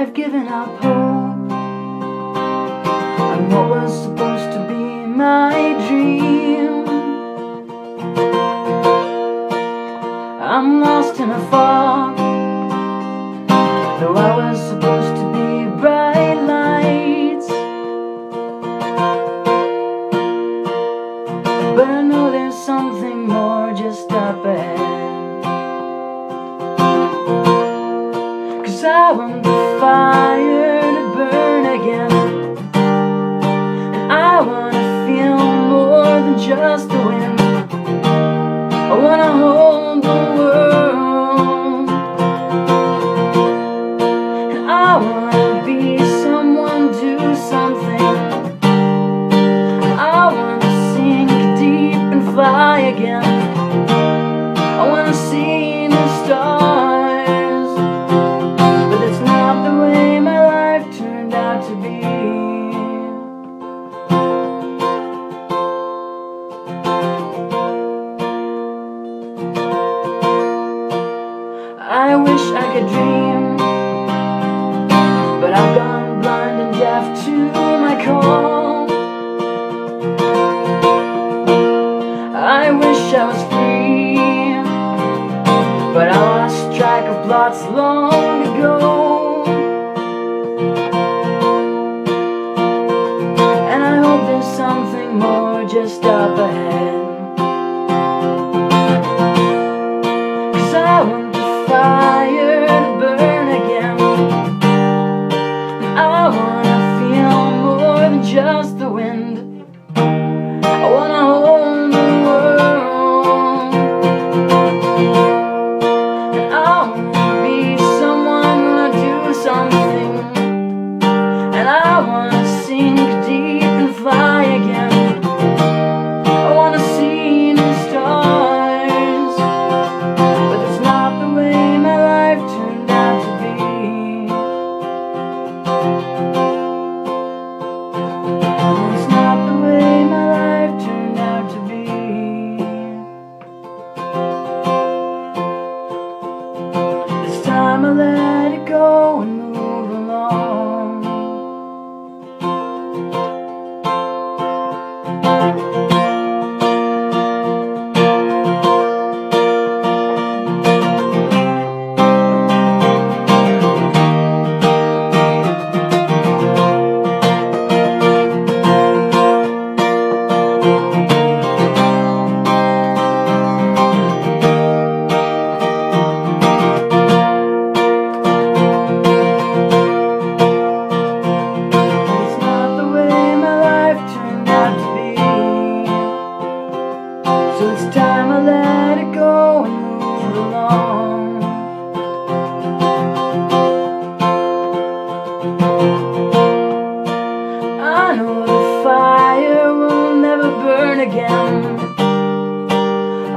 I've given up hope on what was supposed to be my dream. I'm lost in a fog, though I was supposed to be bright lights. But I know there's something more just up ahead. Cause I the fire to burn again. I wanna feel more than just the wind. I wanna hold Was free, It's I know the fire will never burn again.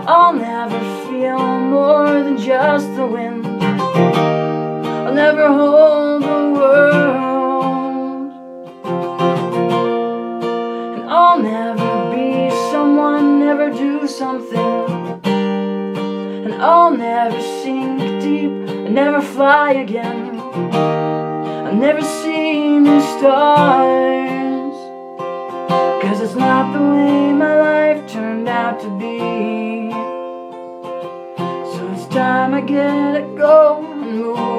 I'll never feel more than just the wind. I'll never hold the world. And I'll never be someone, never do something. And I'll never sink deep and never fly again. I'll never seen new stars. Cause it's not the way my life turned out to be. So it's time I get it go and move